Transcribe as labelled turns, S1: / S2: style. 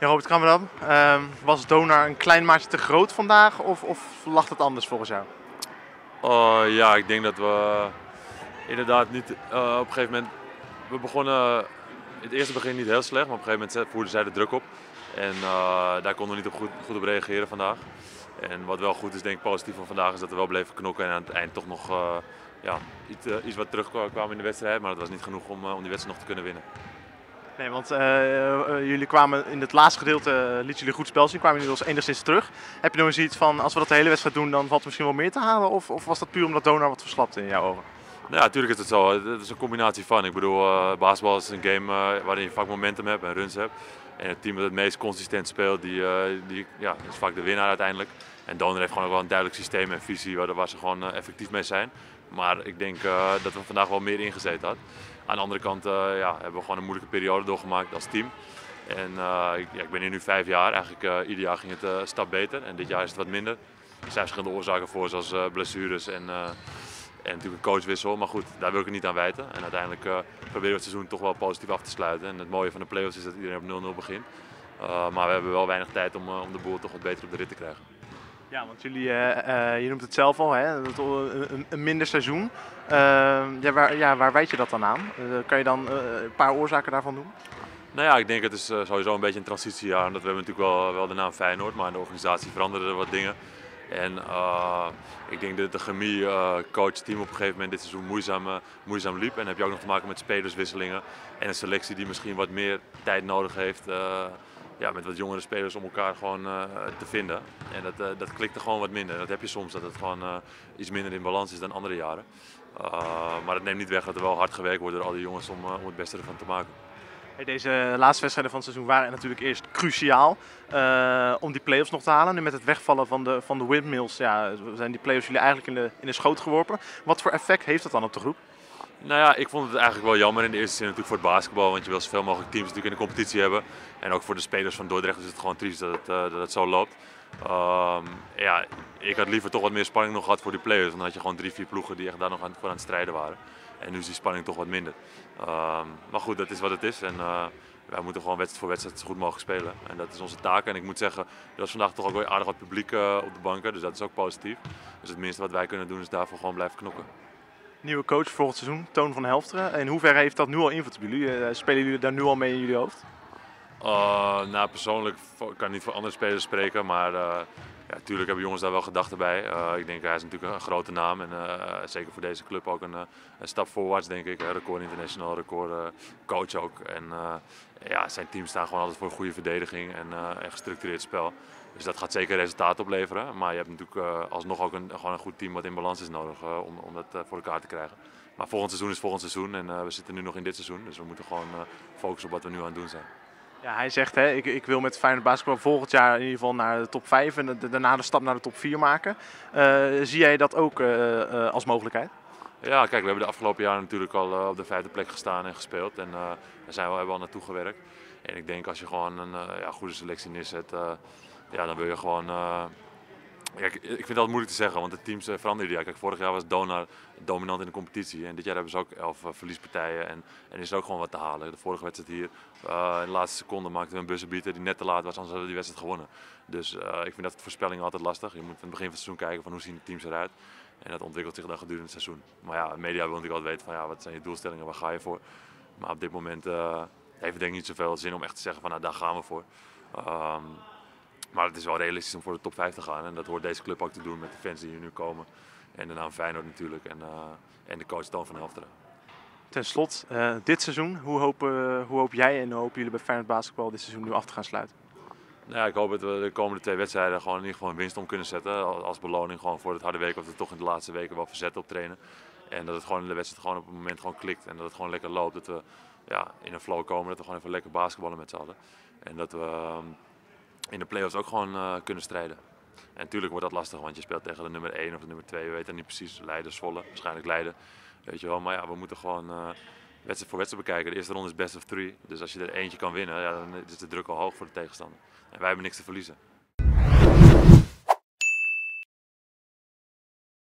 S1: Ja, Robert Krameram, uh, was Donar een klein maatje te groot vandaag of, of lag het anders volgens jou?
S2: Uh, ja, ik denk dat we inderdaad niet uh, op een gegeven moment. We begonnen in het eerste begin niet heel slecht, maar op een gegeven moment voerden zij de druk op. En uh, daar konden we niet op goed, goed, op reageren vandaag. En wat wel goed is, denk ik positief van vandaag, is dat we wel bleven knokken en aan het eind toch nog ja, iets, iets wat terugkwam in de wedstrijd. Maar dat was niet genoeg om, om die wedstrijd nog te kunnen winnen.
S1: Nee, want uh, jullie kwamen in het laatste gedeelte, uh, lieten jullie goed spel zien, kwamen jullie als enigszins terug. Heb je nog eens iets van, als we dat de hele wedstrijd doen, dan valt er misschien wel meer te halen? Of, of was dat puur omdat Donar wat verslapte in jouw ogen?
S2: Nou ja, natuurlijk is het zo. Het is een combinatie van. Ik bedoel, uh, is een game waarin je vaak momentum hebt en runs hebt. En het team dat het meest consistent speelt, die, die ja, is vaak de winnaar uiteindelijk. En Donar heeft gewoon ook wel een duidelijk systeem en visie waar, waar ze gewoon effectief mee zijn. Maar ik denk dat we vandaag wel meer ingezeten hadden. Aan de andere kant uh, ja, hebben we gewoon een moeilijke periode doorgemaakt als team. En uh, ik, ja, ik, ben hier nu vijf jaar. Eigenlijk ieder jaar ging het een stap beter en dit jaar is het wat minder. Er zijn verschillende oorzaken voor, zoals blessures en, en natuurlijk een coachwissel. Maar goed, daar wil ik het niet aan wijten. En uiteindelijk proberen we het seizoen toch wel positief af te sluiten. En het mooie van de playoffs is dat iedereen op 0-0 begint. maar we hebben wel weinig tijd om, om de boel toch wat beter op de rit te krijgen.
S1: Ja, want jullie, uh, uh, je noemt het zelf al, hè? Een, een minder seizoen. Uh, ja, waar, ja, waar weet je dat dan aan? kan je dan een paar oorzaken daarvan doen?
S2: Nou ja, ik denk het is sowieso een beetje een transitiejaar. Omdat we hebben natuurlijk wel, wel de naam Feyenoord, maar in de organisatie veranderden wat dingen. En ik denk dat de chemie, coach, team op een gegeven moment dit seizoen moeizaam, moeizaam liep. En dan heb je ook nog te maken met spelerswisselingen en een selectie die misschien wat meer tijd nodig heeft ja, met wat jongere spelers om elkaar gewoon uh, te vinden. En dat, uh, dat klikte gewoon wat minder. Dat heb je soms, dat het gewoon uh, iets minder in balans is dan andere jaren. maar het neemt niet weg dat er wel hard gewerkt wordt door al die jongens om, om het beste ervan te maken.
S1: Deze laatste wedstrijden van het seizoen waren natuurlijk eerst cruciaal om die play-offs nog te halen. Nu met het wegvallen van de, van de windmills ja, zijn die play-offs jullie eigenlijk in de, in de schoot geworpen. Wat voor effect heeft dat dan op de groep?
S2: Nou ja, ik vond het eigenlijk wel jammer in de eerste zin natuurlijk voor het basketbal. Want je wil zoveel mogelijk teams natuurlijk in de competitie hebben. En ook voor de spelers van Dordrecht is het gewoon triest dat het, uh, dat zo loopt. Um, ja, ik had liever toch wat meer spanning nog gehad voor die players. Dan had je gewoon drie, vier ploegen die echt daar nog aan, voor aan het strijden waren. En nu is die spanning toch wat minder. Um, maar goed, dat is wat het is. En uh, wij moeten gewoon wedstrijd voor wedstrijd zo goed mogelijk spelen. En dat is onze taak. En ik moet zeggen, er was vandaag toch ook weer aardig wat publiek uh, op de banken. Dus dat is ook positief. Dus het minste wat wij kunnen doen is daarvoor gewoon blijven knokken
S1: nieuwe coach volgend seizoen, Toon van Helfteren. In hoeverre heeft dat nu al invloed op jullie? Uh, spelen jullie daar nu al mee in jullie hoofd?
S2: Uh, nou, persoonlijk kan ik niet voor andere spelers spreken, maar uh, ja, natuurlijk hebben jongens daar wel gedachten bij. ik denk hij is natuurlijk een grote naam en zeker voor deze club ook een, een stap voorwaarts, denk ik. record international, record coach ook. En ja, zijn team staan gewoon altijd voor een goede verdediging en een gestructureerd spel. Dus dat gaat zeker resultaat opleveren. Maar je hebt natuurlijk uh, alsnog ook een, gewoon een goed team wat in balans is nodig om, om dat voor elkaar te krijgen. Maar volgend seizoen is volgend seizoen en we zitten nu nog in dit seizoen. Dus we moeten gewoon focussen op wat we nu aan het doen zijn.
S1: Ja, hij zegt, hè, ik, ik wil met Feyenoord Basketbal volgend jaar in ieder geval naar de top 5 en daarna de stap naar de top 4 maken. zie jij dat ook als mogelijkheid?
S2: Ja, kijk, we hebben de afgelopen jaren natuurlijk al op de vijfde plek gestaan en gespeeld. En daar zijn we, hebben al naartoe gewerkt. En ik denk als je gewoon een ja, goede selectie neerzet ja, dan wil je gewoon. Uh, ik vind altijd moeilijk te zeggen, want de teams uh, veranderen ja. Kijk, vorig jaar was Donar dominant in de competitie. En dit jaar hebben ze ook elf uh, verliespartijen. En, en is er ook gewoon wat te halen. De vorige wedstrijd hier, in de laatste seconde maakten we een bussenbieter die net te laat was, anders hadden we die wedstrijd gewonnen. Dus ik vind dat voorspelling altijd lastig. Je moet aan het begin van het seizoen kijken van hoe zien de teams eruit. En dat ontwikkelt zich dan gedurende het seizoen. Maar ja, media wil natuurlijk altijd weten van ja, wat zijn je doelstellingen, waar ga je voor. Maar op dit moment heeft het denk ik niet zoveel zin om echt te zeggen van nou, daar gaan we voor. Um, maar het is wel realistisch om voor de top 5 te gaan. En dat hoort deze club ook te doen met de fans die hier nu komen. En de naam Feyenoord natuurlijk. En, uh, en de coach Toon van Helfteren.
S1: Ten slot, uh, dit seizoen, hoe hoop, uh, hoe hoop jij en hoe hopen jullie bij Feyenoord Basketbal dit seizoen nu af te gaan sluiten?
S2: Nou ja, ik hoop dat we de komende twee wedstrijden gewoon in ieder geval een winst om kunnen zetten. Als beloning gewoon voor het harde werk wat we toch in de laatste weken wel verzet op trainen. En dat het gewoon in de wedstrijd gewoon op het moment gewoon klikt. En dat het gewoon lekker loopt. Dat we ja, in een flow komen. Dat we gewoon even lekker basketballen met z'n allen. En dat we... In de play-offs ook gewoon uh, kunnen strijden. En natuurlijk wordt dat lastig, want je speelt tegen de nummer 1 of de nummer 2. We weten niet precies. Leiden, Zwolle, waarschijnlijk Leiden. Weet je wel. Maar ja, we moeten gewoon uh, wedstrijd voor wedstrijd bekijken. De eerste ronde is best of three. Dus als je er eentje kan winnen, ja, dan is de druk al hoog voor de tegenstander. En wij hebben niks te verliezen.